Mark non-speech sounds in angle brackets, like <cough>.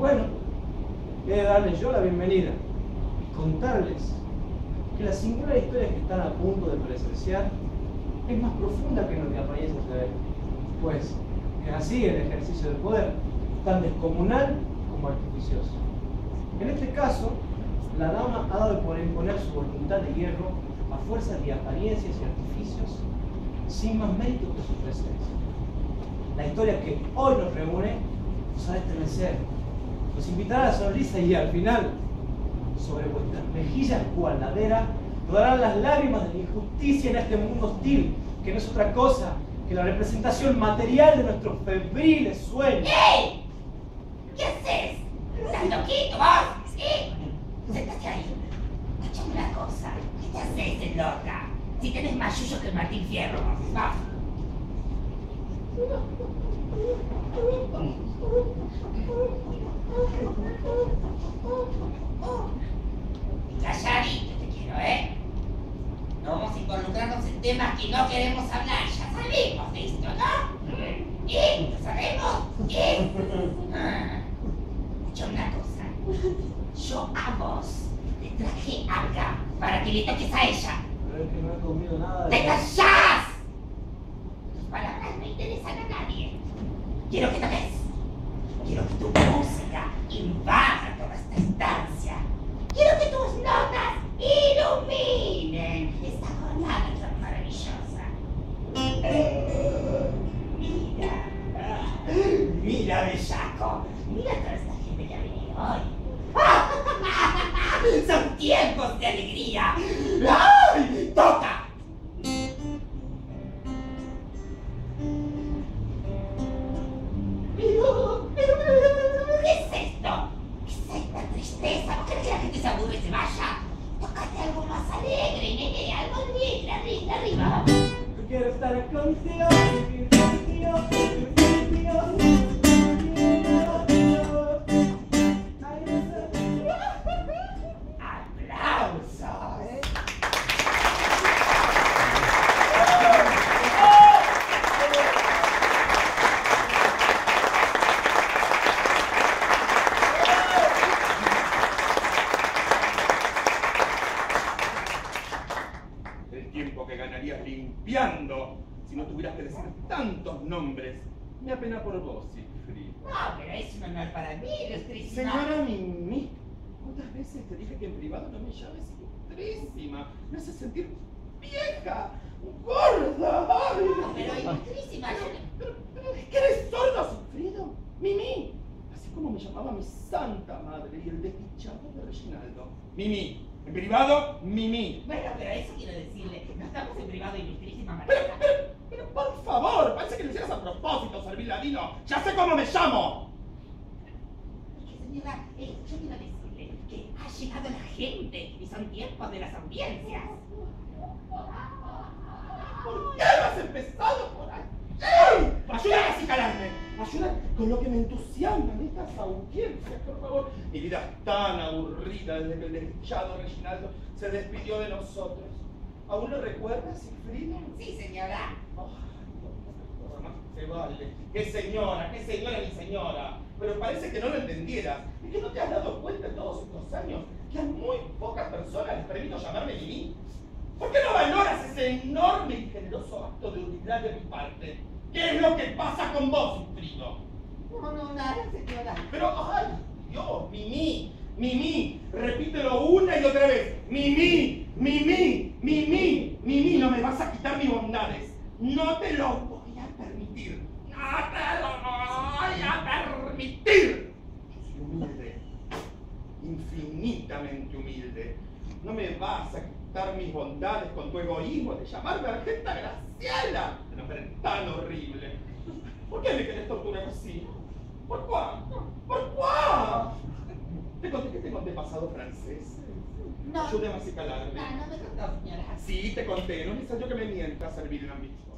bueno, de darles yo la bienvenida y contarles que la singular historia que están a punto de presenciar es más profunda que lo que aparece ve, pues es así el ejercicio del poder, tan descomunal como artificioso. En este caso, la dama ha dado por imponer su voluntad de hierro a fuerza de apariencias y artificios sin más mérito que su presencia. La historia que hoy nos reúne nos ha de estremecer, nos invitará a la sonrisa y al final, sobre vuestras mejillas cual rodarán las lágrimas de la injusticia en este mundo hostil, que no es otra cosa que la representación material de nuestros febriles sueños. ¡Ey! ¿Qué haces? ¿Estás loquito vos? ¿Sí? Séntate ahí. Escuchame una cosa. ¿Qué te haces, loca? Si tenés más yuyo que el Martín Fierro, vamos. Calladito te quiero, ¿eh? No vamos a involucrarnos en temas que no queremos hablar. Ya sabemos de esto, ¿no? ¿Y? ¿Lo sabemos? ¿Y? Ah, Escucha una cosa. Yo a vos te traje acá para que le toques a ella. Pero es que no he comido nada de... ¡Te callás! Tus palabras no interesan. Quiero que toques. Quiero que tu música invada toda esta estancia. Quiero que tus notas iluminen esta jornada tan maravillosa. Mira. Mira, bellaco. Mira toda esta gente que ha venido hoy. <laughs> Son tiempos de alegría. Yo tiempo que ganarías limpiando si no tuvieras que decir tantos nombres. Me apena por vos, Siegfried. No, pero es un honor para mí, ilustrísima. Señora Mimi, ¿cuántas veces te dije que en privado no me llames ilustrísima? Me hace sentir vieja, gorda. No, pero ilustrísima, pero, pero es que eres sordo, Sigfrido. Mimi. Así como me llamaba mi santa madre y el desdichado de Reginaldo. Mimi. En privado, Mimi. Bueno, pero eso quiero decirle, no estamos en privado, ilustrísima Pero, Marta. pero, pero por favor, parece que lo hicieras a propósito, Servil Ladino. Ya sé cómo me llamo. Es que, señora, eh, yo quiero decirle que ha llegado la gente y son tiempos de las audiencias. ¿Por qué no has empezado por ahí? Ayúdame a acicalarme. Ayuda con lo que me entusiasman estas audiencias, por favor. Mi vida es tan aburrida desde que el desdichado Reginaldo se despidió de nosotros. ¿Aún lo recuerdas, Sigfrido? Sí, señora. Ay, no se vale. ¡Qué señora, qué señora, mi señora! Pero parece que no lo entendieras. ¿Y que no te has dado cuenta en todos estos años que a muy pocas personas les permito llamarme Mimi? ¿Por qué no valoras ese enorme y generoso acto de utilidad de mi parte? ¿Qué es lo que pasa con vos, Sigfrido? No, no, nada, señora. Pero, ¡ay, Dios! ¡Mimi! ¡Mimi! Repítelo una y otra vez. ¡Mimi! ¡Mimi! ¡Mimi! ¡Mimi! No me vas a quitar mis bondades. No te lo voy a permitir. ¡No te lo voy a permitir! Yo soy humilde. Infinitamente humilde. No me vas a quitar mis bondades con tu egoísmo de llamarme Argenta Graciela. De nombre tan horrible. ¿Por qué me querés torturar así? ¿Por cuánto? ¿Te conté que tengo antepasado francés? No. Ayúdame a acicalarme. No, no me contó, señora. Sí, te conté. No es necesario que me mientas, servir en ambicioso.